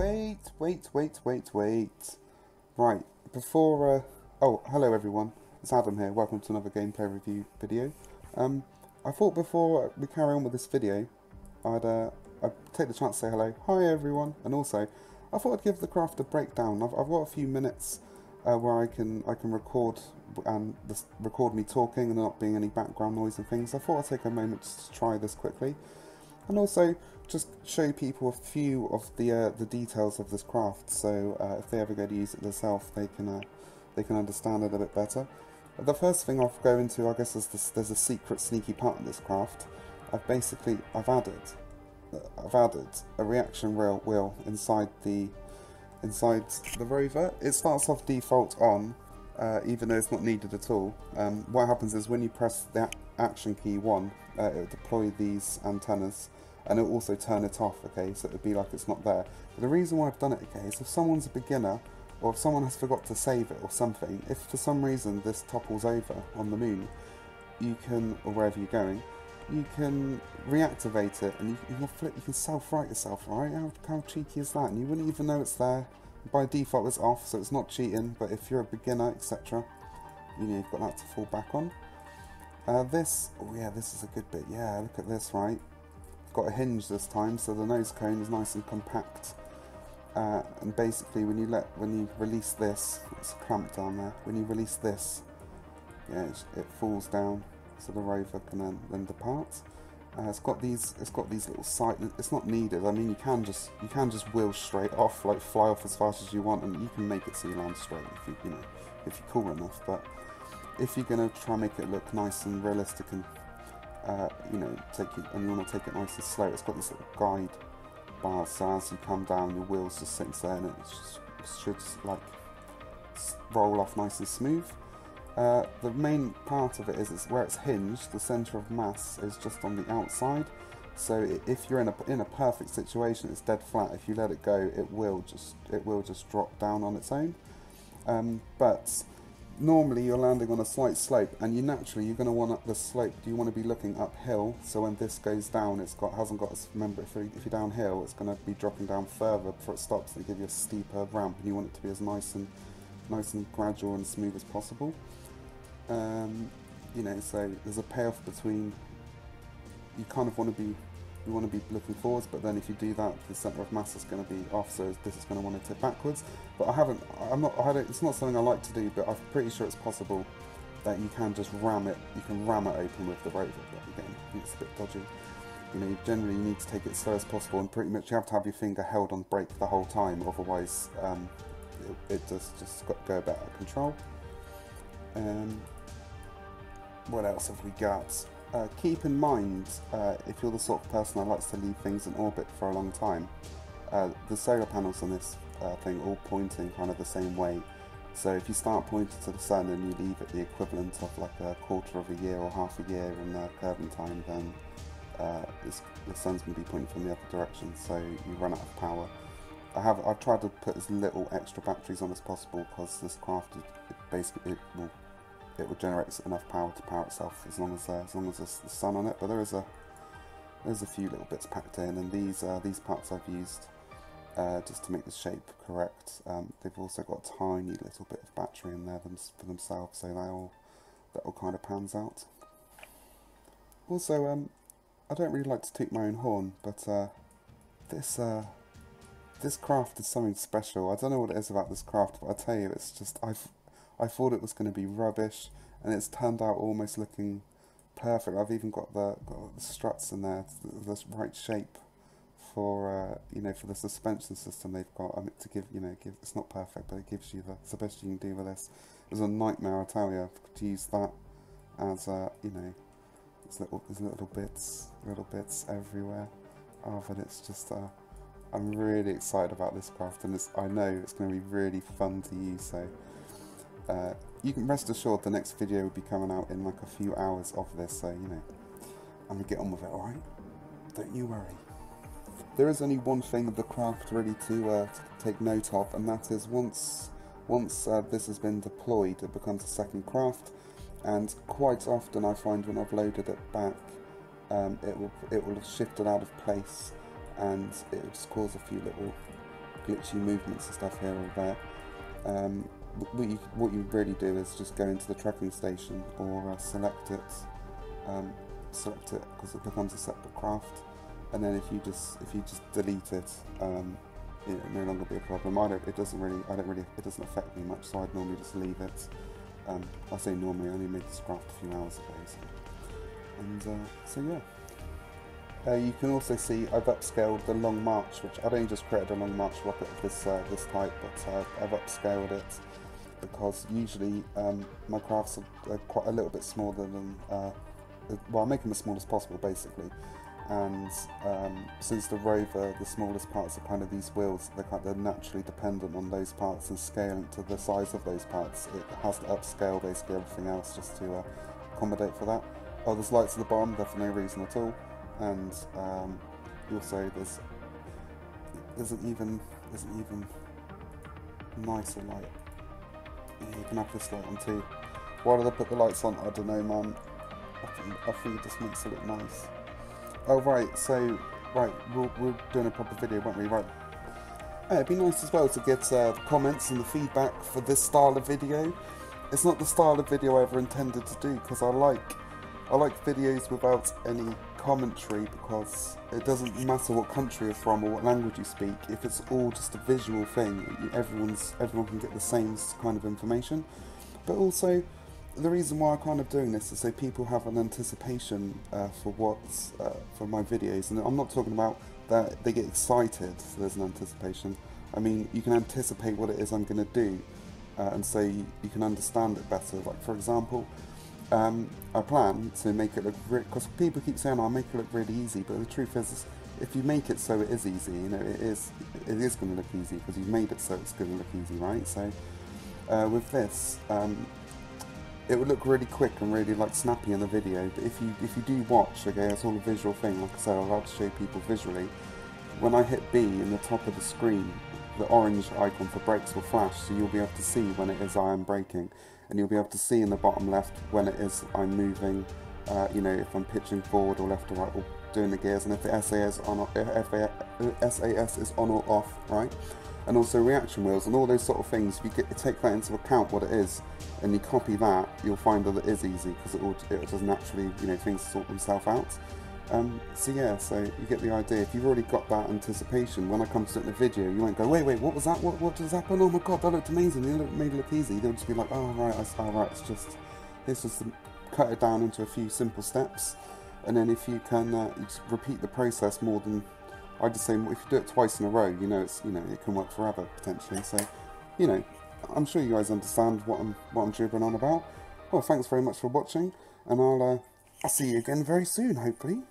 Wait, wait, wait, wait, wait. Right, before, uh, oh, hello everyone. It's Adam here. Welcome to another gameplay review video. Um, I thought before we carry on with this video, I'd, uh, I'd take the chance to say hello. Hi everyone. And also, I thought I'd give the craft a breakdown. I've, I've got a few minutes uh, where I can I can record and record me talking and not being any background noise and things. I thought I'd take a moment to try this quickly, and also just show people a few of the uh, the details of this craft. So uh, if they ever go to use it themselves, they can uh, they can understand it a bit better. The first thing I'll go into, I guess, is this, there's a secret sneaky part in this craft. I've basically I've added I've added a reaction rail wheel inside the inside the rover. It starts off default on, uh, even though it's not needed at all. Um, what happens is when you press the action key 1, uh, it will deploy these antennas and it will also turn it off, okay, so it would be like it's not there. But the reason why I've done it, okay, is if someone's a beginner or if someone has forgot to save it or something, if for some reason this topples over on the moon, you can, or wherever you're going, you can reactivate it and you, you can flip, you can self-right yourself, right? How, how cheeky is that? And you wouldn't even know it's there. By default it's off, so it's not cheating, but if you're a beginner, etc., you know, you've got that to fall back on. Uh, this, oh yeah, this is a good bit, yeah, look at this, right? Got a hinge this time, so the nose cone is nice and compact. Uh, and basically, when you let, when you release this, it's clamped down there. When you release this, yeah, it, it falls down so the rover can then, then depart. Uh, it's got these. It's got these little sight. It's not needed. I mean, you can just you can just wheel straight off, like fly off as fast as you want, and you can make it so you land straight if you you know if you're cool enough. But if you're gonna try and make it look nice and realistic and uh, you know take it and you want to take it nice and slow, it's got this little guide bar. So as you come down, your wheels just sits there, and it, just, should like roll off nice and smooth. Uh, the main part of it is it's where it's hinged, the centre of mass is just on the outside. So if you're in a in a perfect situation, it's dead flat. If you let it go, it will just it will just drop down on its own. Um, but normally you're landing on a slight slope, and you naturally you're going to want up the slope. Do you want to be looking uphill? So when this goes down, it's got hasn't got. Remember, if, you, if you're downhill, it's going to be dropping down further before it stops. They give you a steeper ramp, and you want it to be as nice and nice and gradual and smooth as possible. Um, you know, so there's a payoff between you kind of want to be you want to be looking forwards, but then if you do that, the centre of mass is going to be off, so this is going to want to tip backwards. But I haven't, I'm not, I it's not something I like to do, but I'm pretty sure it's possible that you can just ram it, you can ram it open with the rover, but again, it's a bit dodgy. You know, generally you need to take it slow as possible, and pretty much you have to have your finger held on brake the whole time, otherwise um, it, it does just go a bit out of control. Um, what else have we got? Uh, keep in mind, uh, if you're the sort of person that likes to leave things in orbit for a long time, uh, the solar panels on this uh, thing all pointing kind of the same way. So if you start pointing to the sun and you leave it the equivalent of like a quarter of a year or half a year in uh, Kerbin time, then uh, the sun's going to be pointing from the other direction, so you run out of power. I have I've tried to put as little extra batteries on as possible because this craft it basically it will it will generate enough power to power itself as long as uh, as long as there's the sun on it. But there is a there's a few little bits packed in, and these uh, these parts I've used uh, just to make the shape correct. Um, they've also got a tiny little bit of battery in there for themselves, so they all that all kind of pans out. Also, um, I don't really like to toot my own horn, but uh, this uh, this craft is something special. I don't know what it is about this craft, but I tell you, it's just I've I thought it was going to be rubbish, and it's turned out almost looking perfect. I've even got the, got the struts in there, the, the right shape for uh, you know for the suspension system they've got. I mean, to give you know give it's not perfect, but it gives you the the best you can do with this. It was a nightmare, I tell you, to use that as uh, you know there's little there's little bits little bits everywhere. Oh, but it's just uh, I'm really excited about this craft, and I know it's going to be really fun to use. So uh, you can rest assured the next video will be coming out in like a few hours of this, so you know, I'm gonna get on with it, alright? Don't you worry. There is only one thing of the craft really to, uh, to take note of, and that is once once uh, this has been deployed, it becomes a second craft, and quite often I find when I've loaded it back, um, it will it will have shifted out of place, and it will just cause a few little glitchy movements and stuff here or there. Um, what you what you really do is just go into the tracking station or uh, select it, um, select it because it becomes a separate craft, and then if you just if you just delete it, um, it no longer be a problem. I don't. It doesn't really. I don't really. It doesn't affect me much, so I'd normally just leave it. Um, I say normally. I only made this craft a few hours ago, so. and uh, so yeah. Uh, you can also see I've upscaled the Long March, which I don't just created a Long March rocket of this uh, this type, but uh, I've upscaled it because usually um, my crafts are, quite a little bit smaller than, uh, well I make them as small as possible basically, and um, since the rover, the smallest parts are kind of these wheels, they're, kind of, they're naturally dependent on those parts and scaling to the size of those parts, it has to upscale basically everything else just to uh, accommodate for that. Oh, there's lights at the bottom, there for no reason at all and um, also there's isn't even isn't even nicer light. Yeah, you can have this light on too. Why did I put the lights on? I don't know, man. I think, I think it just makes it look nice. Oh right, so right, we're, we're doing a proper video, won't we? Right. Yeah, it'd be nice as well to get uh, comments and the feedback for this style of video. It's not the style of video I ever intended to do because I like I like videos without any commentary because it doesn't matter what country you're from or what language you speak. If it's all just a visual thing, everyone's everyone can get the same kind of information. But also, the reason why I'm kind of doing this is so people have an anticipation uh, for what's uh, for my videos, and I'm not talking about that they get excited. So there's an anticipation. I mean, you can anticipate what it is I'm going to do, uh, and so you, you can understand it better. Like for example um, I plan to make it look because people keep saying I'll make it look really easy, but the truth is, if you make it so it is easy, you know, it is it is going to look easy because you've made it so it's going to look easy, right? So uh, with this, um, it would look really quick and really like snappy in the video. But if you if you do watch, okay, it's all a visual thing. Like I said, I love to show people visually. When I hit B in the top of the screen, the orange icon for brakes will flash, so you'll be able to see when it is I am braking and you'll be able to see in the bottom left when it is I'm moving, uh, you know, if I'm pitching forward or left or right or doing the gears and if the SAS, on, if SAS is on or off, right? And also reaction wheels and all those sort of things, if you get, take that into account what it is and you copy that, you'll find that it is easy because it, it does naturally, you know, things sort themselves out. Um, so yeah, so you get the idea. If you've already got that anticipation, when I come to the video, you won't go, wait, wait, what was that? What, what just happened? Oh my god, that looked amazing. It looked, made it look easy. They'll just be like, oh right, I saw right. It's just, it's just cut it down into a few simple steps, and then if you can uh, repeat the process more than, I'd just say, if you do it twice in a row, you know, it's you know, it can work forever potentially. So, you know, I'm sure you guys understand what I'm what I'm dribbling on about. Well, thanks very much for watching, and I'll uh, I'll see you again very soon, hopefully.